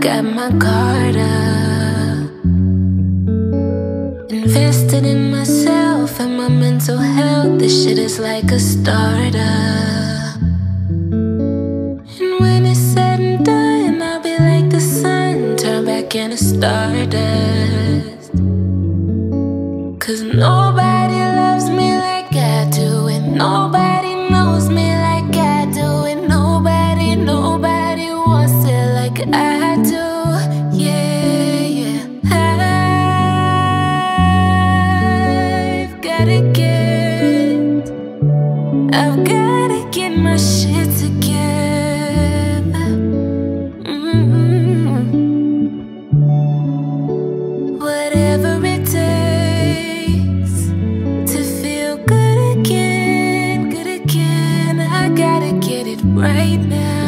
got my guard up. Invested in myself and my mental health. This shit is like a startup. And when it's said and done, I'll be like the sun, turn back into stardust. Cause nobody loves me like I do, and nobody like I do. Yeah, yeah. I've gotta get, I've gotta get my shit together. Mm. Whatever it takes to feel good again, good again. I gotta get it right now,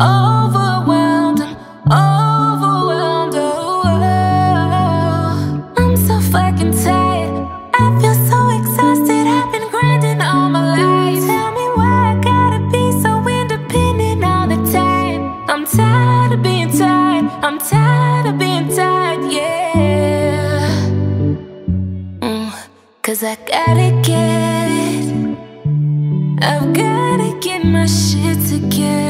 overwhelmed. I'm overwhelmed. Oh. I'm so fucking tired. I feel so exhausted. I've been grinding all my life. Tell me why I gotta be so independent all the time. I'm tired of being tired. I'm tired of being tired. Yeah. Mm, Cause I gotta get, I've gotta get my shit together.